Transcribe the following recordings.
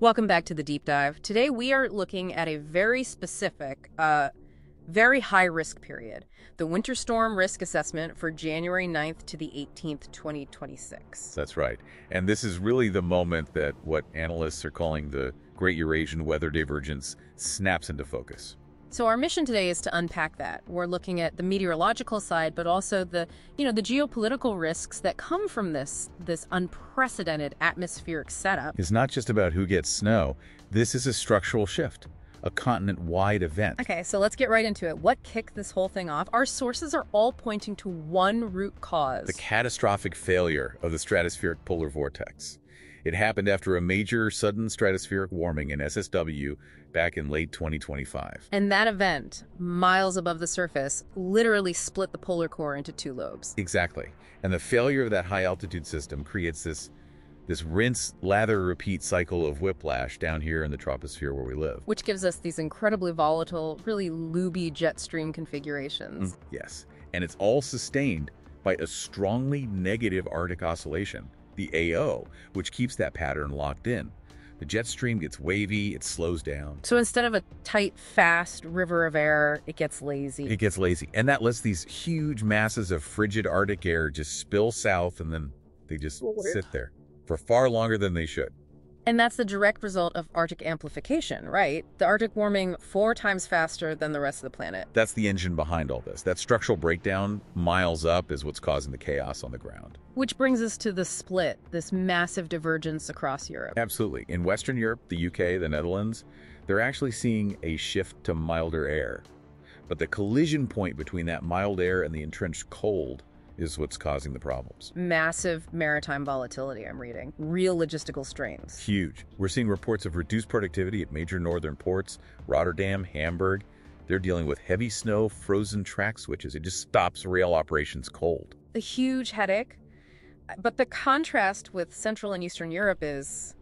Welcome back to the deep dive. Today we are looking at a very specific, uh, very high risk period the winter storm risk assessment for January 9th to the 18th, 2026. That's right. And this is really the moment that what analysts are calling the Great Eurasian Weather Divergence snaps into focus. So our mission today is to unpack that. We're looking at the meteorological side, but also the, you know, the geopolitical risks that come from this this unprecedented atmospheric setup. It's not just about who gets snow. This is a structural shift, a continent-wide event. Okay, so let's get right into it. What kicked this whole thing off? Our sources are all pointing to one root cause. The catastrophic failure of the stratospheric polar vortex. It happened after a major sudden stratospheric warming in SSW back in late 2025. And that event, miles above the surface, literally split the polar core into two lobes. Exactly. And the failure of that high-altitude system creates this this rinse, lather, repeat cycle of whiplash down here in the troposphere where we live. Which gives us these incredibly volatile, really looby jet stream configurations. Mm, yes. And it's all sustained by a strongly negative Arctic oscillation, the AO, which keeps that pattern locked in. The jet stream gets wavy, it slows down. So instead of a tight, fast river of air, it gets lazy. It gets lazy. And that lets these huge masses of frigid Arctic air just spill south and then they just sit there for far longer than they should. And that's the direct result of Arctic amplification, right? The Arctic warming four times faster than the rest of the planet. That's the engine behind all this. That structural breakdown miles up is what's causing the chaos on the ground. Which brings us to the split, this massive divergence across Europe. Absolutely. In Western Europe, the UK, the Netherlands, they're actually seeing a shift to milder air. But the collision point between that mild air and the entrenched cold is what's causing the problems. Massive maritime volatility, I'm reading. Real logistical strains. Huge. We're seeing reports of reduced productivity at major northern ports, Rotterdam, Hamburg. They're dealing with heavy snow, frozen track switches. It just stops rail operations cold. A huge headache. But the contrast with Central and Eastern Europe is...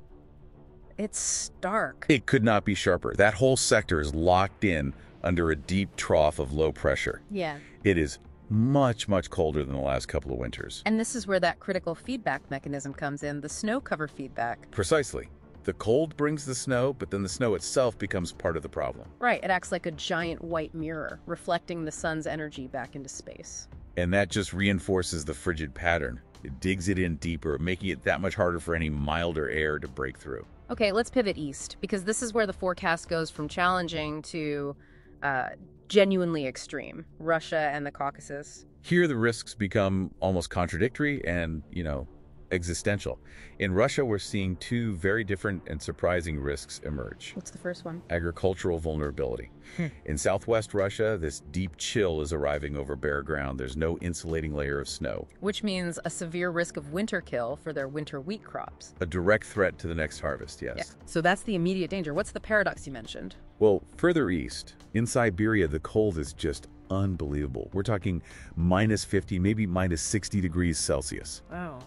It's stark. It could not be sharper. That whole sector is locked in under a deep trough of low pressure. Yeah. It is much, much colder than the last couple of winters. And this is where that critical feedback mechanism comes in, the snow cover feedback. Precisely. The cold brings the snow, but then the snow itself becomes part of the problem. Right, it acts like a giant white mirror, reflecting the sun's energy back into space. And that just reinforces the frigid pattern. It digs it in deeper, making it that much harder for any milder air to break through. Okay, let's pivot east, because this is where the forecast goes from challenging to uh, genuinely extreme, Russia and the Caucasus. Here the risks become almost contradictory and, you know, existential. In Russia, we're seeing two very different and surprising risks emerge. What's the first one? Agricultural vulnerability. Hmm. In southwest Russia, this deep chill is arriving over bare ground. There's no insulating layer of snow. Which means a severe risk of winter kill for their winter wheat crops. A direct threat to the next harvest, yes. Yeah. So that's the immediate danger. What's the paradox you mentioned? Well, further east, in Siberia, the cold is just unbelievable. We're talking minus 50, maybe minus 60 degrees Celsius. Oh.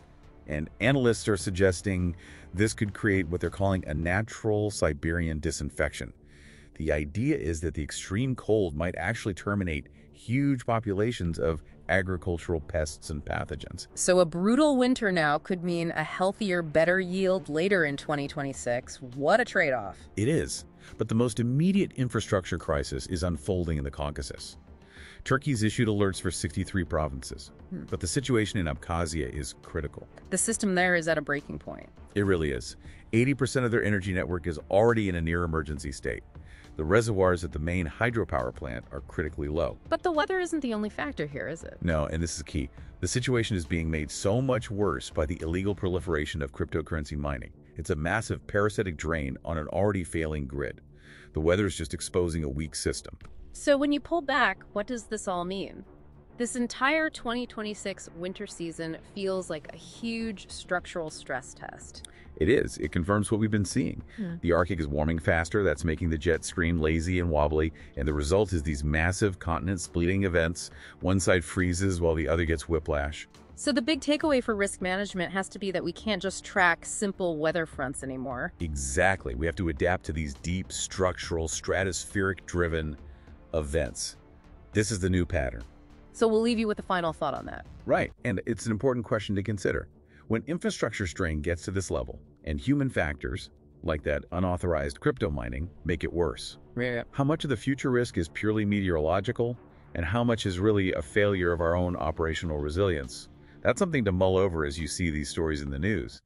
And analysts are suggesting this could create what they're calling a natural Siberian disinfection. The idea is that the extreme cold might actually terminate huge populations of agricultural pests and pathogens. So a brutal winter now could mean a healthier, better yield later in 2026. What a trade-off. It is. But the most immediate infrastructure crisis is unfolding in the Caucasus. Turkey's issued alerts for 63 provinces, hmm. but the situation in Abkhazia is critical. The system there is at a breaking point. It really is. 80% of their energy network is already in a near-emergency state. The reservoirs at the main hydropower plant are critically low. But the weather isn't the only factor here, is it? No, and this is key. The situation is being made so much worse by the illegal proliferation of cryptocurrency mining. It's a massive parasitic drain on an already failing grid. The weather is just exposing a weak system. So when you pull back, what does this all mean? This entire 2026 winter season feels like a huge structural stress test. It is. It confirms what we've been seeing. Hmm. The Arctic is warming faster. That's making the jet stream lazy and wobbly. And the result is these massive continent splitting events. One side freezes while the other gets whiplash. So the big takeaway for risk management has to be that we can't just track simple weather fronts anymore. Exactly. We have to adapt to these deep structural, stratospheric-driven events. This is the new pattern. So we'll leave you with a final thought on that. Right, and it's an important question to consider. When infrastructure strain gets to this level, and human factors, like that unauthorized crypto mining, make it worse. Yeah. How much of the future risk is purely meteorological, and how much is really a failure of our own operational resilience? That's something to mull over as you see these stories in the news.